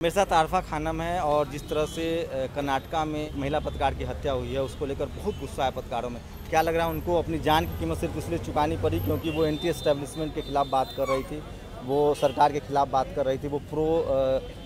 मेरे साथ आरफा खानम है और जिस तरह से कर्नाटका में महिला पत्रकार की हत्या हुई है, उसको लेकर बहुत गुस्सा है पत्रकारों में। क्या लग रहा है उनको अपनी जान की कीमत सिर्फ़ इसलिए चुकानी पड़ी क्योंकि वो एंटी एस्टेब्लिशमेंट के खिलाफ बात कर रही थी, वो सरकार के खिलाफ बात कर रही थी, वो प्रो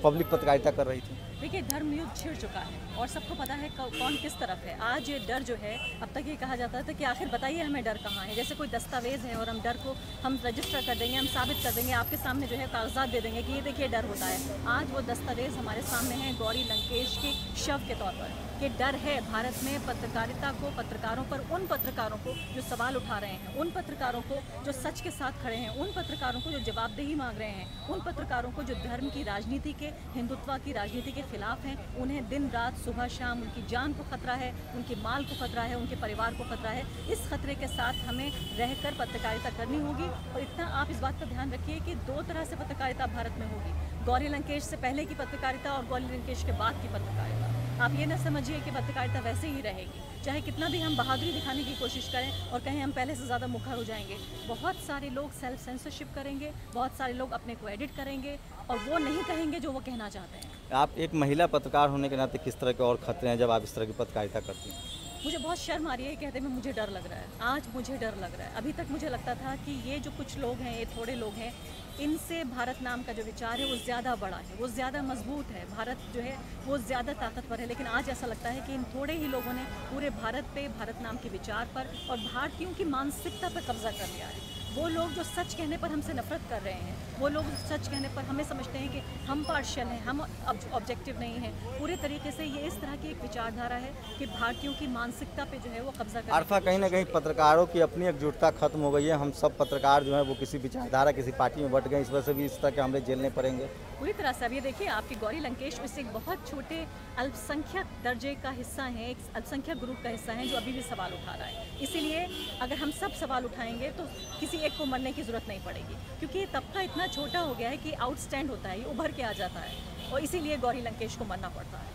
पब्लिक पत्रकारिता कर रही थी? देखिए धर्म युद्ध छिड़ चुका है और सबको पता है कौन किस तरफ़ है। आज ये डर जो है, अब तक ये कहा जाता था कि आखिर बताइए हमें डर कहाँ है। जैसे कोई दस्तावेज़ है और हम डर को हम रजिस्टर कर देंगे, हम साबित कर देंगे, आपके सामने जो है कागजात दे देंगे कि ये देखिए, डर होता है। आज वो दस्तावेज़ हमारे सामने है गौरी लंकेश के शव के तौर पर कि डर है भारत में पत्रकारिता को, पत्रकारों पर, उन पत्रकारों को जो सवाल उठा रहे हैं, उन पत्रकारों को जो सच के साथ खड़े हैं, उन पत्रकारों को जो जवाबदेही मांग रहे हैं, उन पत्रकारों को जो धर्म की राजनीति के, हिंदुत्व की राजनीति के खिलाफ हैं। उन्हें दिन रात सुबह शाम उनकी जान को खतरा है, उनके माल को खतरा है, उनके परिवार को खतरा है। इस खतरे के साथ हमें रहकर पत्रकारिता करनी होगी। और इतना आप इस बात का ध्यान रखिए कि दो तरह से पत्रकारिता भारत में होगी। गौरी लंकेश से पहले की पत्रकारिता और गौरी लंकेश के बाद की पत्रकारिता। आप ये ना समझिए कि पत्रकारिता वैसे ही रहेगी। चाहे कितना भी हम बहादुरी दिखाने की कोशिश करें और कहें हम पहले से ज़्यादा मुखर हो जाएँगे। बहुत सारे लोग सेल्फ सेंसरशिप करेंगे, बहुत सारे लोग अपने को एडिट करेंगे और वो नहीं कहेंगे जो वो कहना चाहते हैं। आप एक महिला पत्रकार होने के नाते किस तरह के और खतरे हैं जब आप इस तरह की पत्रकारिता करती हैं? मुझे बहुत शर्म आ रही है कहते में मुझे डर लग रहा है। आज मुझे डर लग रहा है। अभी तक मुझे लगता था कि ये जो कुछ लोग हैं, ये थोड़े लोग हैं, इनसे भारत नाम का जो विचार है वो ज़्यादा बड़ा है, वो ज़्यादा मज़बूत है। भारत जो है वो ज़्यादा ताकतवर है, लेकिन आज ऐसा लगता है कि इन थोड़े ही लोगों ने पूरे भारत पे, भारत नाम के विचार पर और भारतीयों की मानसिकता पर कब्जा कर लिया है। वो लोग जो सच कहने पर हमसे नफरत कर रहे हैं वो लोग सच कहने पर हमें समझते हैं कि हम पार्शियल हैं हम ऑब्जेक्टिव नहीं हैं। पूरे तरीके से ये इस तरह की एक विचारधारा है कि भारतीयों की मानसिकता पे जो है वो कब्जा कर आरफा कहीं ना कहीं पत्रकारों की अपनी एकजुटता खत्म हो गई है। हम सब पत्रकार जो है वो किसी विचारधारा किसी पार्टी में बट गए इस वजह से भी इस तरह के हमले झेलने पड़ेंगे। पूरी तरह से अब ये देखिए आपकी गौरी लंकेश में से एक बहुत छोटे अल्पसंख्यक दर्जे का हिस्सा है एक अल्पसंख्यक ग्रुप का हिस्सा है जो अभी भी सवाल उठा रहा है। इसीलिए अगर हम सब सवाल उठाएँगे तो किसी एक को मरने की ज़रूरत नहीं पड़ेगी। क्योंकि ये तबका इतना छोटा हो गया है कि आउटस्टैंड होता है ये उभर के आ जाता है। और इसीलिए गौरी लंकेश को मरना पड़ता है।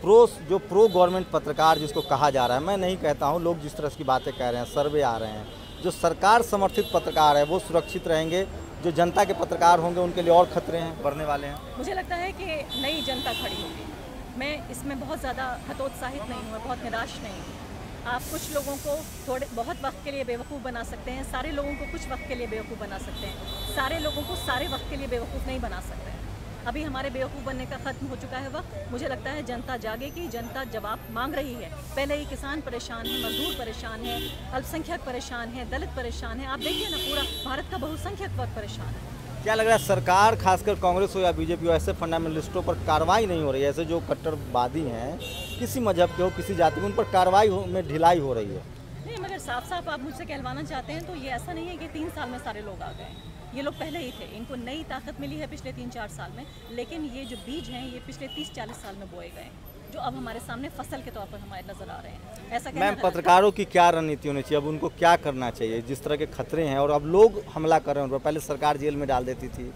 प्रो जो प्रो गवर्नमेंट पत्रकार जिसको कहा जा रहा है मैं नहीं कहता हूँ लोग जिस तरह की बातें कह रहे हैं सर्वे आ रहे हैं जो सरकार समर्थित पत्रकार है वो सुरक्षित रहेंगे जो जनता के पत्रकार होंगे उनके लिए और खतरे हैं बढ़ने वाले हैं। मुझे लगता है कि नई जनता खड़ी होगी। मैं इसमें बहुत ज़्यादा हतोत्साहित नहीं हूँ बहुत निराश नहीं हूँ। आप कुछ लोगों को थोड़े, बहुत वक्त के लिए बेवकूफ़ बना सकते हैं, सारे लोगों को कुछ वक्त के लिए बेवकूफ़ बना सकते हैं, सारे लोगों को सारे वक्त के लिए बेवकूफ़ नहीं बना सकते हैं। अभी हमारे बेवकूफ़ बनने का ख़त्म हो चुका है वक्त, मुझे लगता है जनता जागेगी, जनता जवाब मांग रही है। पहले ही किसान परेशान है, मजदूर परेशान है, अल्पसंख्यक परेशान है, दलित परेशान है, आप देखिए ना पूरा भारत का बहुसंख्यक वर्ग परेशान है। क्या लग रहा है सरकार, खासकर कांग्रेस हो या बीजेपी हो, ऐसे फंडामेंटलिस्टों पर कार्रवाई नहीं हो रही है? ऐसे जो कट्टरवादी हैं, किसी मज़हब के हो, किसी जाति के उन पर कार्रवाई में ढिलाई हो रही है। नहीं, मगर साफ़ साफ़ आप मुझसे कहलवाना चाहते हैं तो ये ऐसा नहीं है कि तीन साल में सारे लोग आ गए ये लोग पहले ही थे, इनको नई ताकत मिली है पिछले तीन चार साल में, लेकिन ये जो बीज हैं, ये पिछले तीस चालीस साल में बोए गए हैं। जो अब हमारे सामने फ़सल के तौर पर हमारे नज़र आ रहे हैं। ऐसा मैम पत्रकारों की क्या रणनीति होनी चाहिए? अब उनको क्या करना चाहिए? जिस तरह के खतरे हैं और अब लोग हमला कर रहे हैं उन पर। पहले सरकार जेल में डाल देती थी।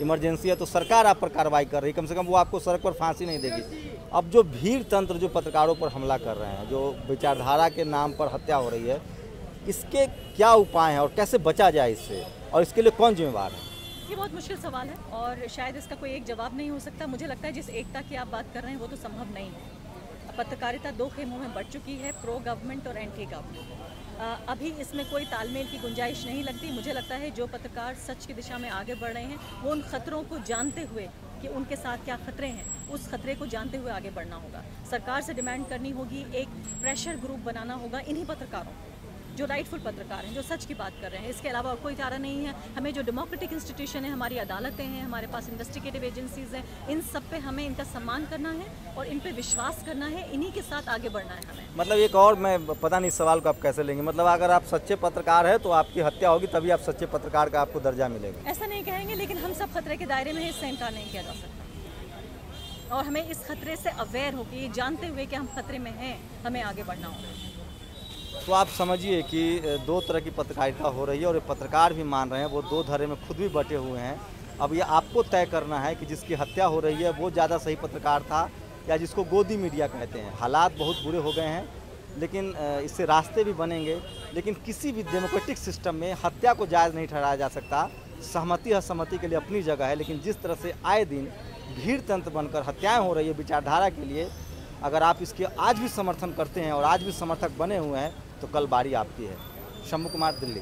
इमरजेंसी है तो सरकार आप पर कार्रवाई कर रही है। कम से कम वो आपको सड़क पर फांसी नहीं देगी। अब जो भीड़ तंत्र जो पत्रकारों पर हमला कर रहे हैं जो विचारधारा के नाम पर हत्या हो रही है इसके क्या उपाय हैं और कैसे बचा जाए इससे? और इसके लिए कौन जिम्मेवार है? ये बहुत मुश्किल सवाल है और शायद इसका कोई एक जवाब नहीं हो सकता। मुझे लगता है जिस एकता की आप बात कर रहे हैं, वो तो संभव नहीं है। पत्रकारिता दो खेमों में बढ़ चुकी है प्रो गवर्नमेंट और एंटी गवर्नमेंट अभी इसमें कोई तालमेल की गुंजाइश नहीं लगती। मुझे लगता है जो पत्रकार सच की दिशा में आगे बढ़ रहे हैं, वो उन खतरों को जानते हुए कि उनके साथ क्या खतरे हैं, उस खतरे को जानते हुए आगे बढ़ना होगा। सरकार से डिमांड करनी होगी, एक प्रेशर ग्रुप बनाना होगा इन्हीं पत्रकारों जो राइटफुल पत्रकार हैं जो सच की बात कर रहे हैं इसके अलावा और कोई चारा नहीं है। हमें जो डेमोक्रेटिक इंस्टीट्यूशन है हमारी अदालतें हैं हमारे पास इन्वेस्टिगेटिव एजेंसीज हैं इन सब पे हमें इनका सम्मान करना है और इन पे विश्वास करना है इन्हीं के साथ आगे बढ़ना है हमें। मतलब एक और मैं पता नहीं सवाल को आप कैसे लेंगे? मतलब अगर आप सच्चे पत्रकार हैं तो आपकी हत्या होगी तभी आप सच्चे पत्रकार का आपको दर्जा मिलेगा। ऐसा नहीं कहेंगे लेकिन हम सब खतरे के दायरे में इससे इनकार नहीं किया जा सकता। और हमें इस खतरे से अवेयर होकर जानते हुए कि हम खतरे में हैं हमें आगे बढ़ना होगा। तो आप समझिए कि दो तरह की पत्रकारिता हो रही है और ये पत्रकार भी मान रहे हैं, वो दो धरे में खुद भी बटे हुए हैं। अब ये आपको तय करना है कि जिसकी हत्या हो रही है, वो ज़्यादा सही पत्रकार था या जिसको गोदी मीडिया कहते हैं। हालात बहुत बुरे हो गए हैं, लेकिन इससे रास्ते भी बनेंगे। लेकिन किसी भी डेमोक्रेटिक सिस्टम में हत्या को जायज़ नहीं ठहराया जा सकता। सहमति असहमति के लिए अपनी जगह है, लेकिन जिस तरह से आए दिन भीड़ तंत्र बनकर हत्याएँ हो रही है, विचारधारा के लिए अगर आप इसके आज भी समर्थन करते हैं और आज भी समर्थक बने हुए हैं तो कल बारी आपकी है। शंभू कुमार, दिल्ली।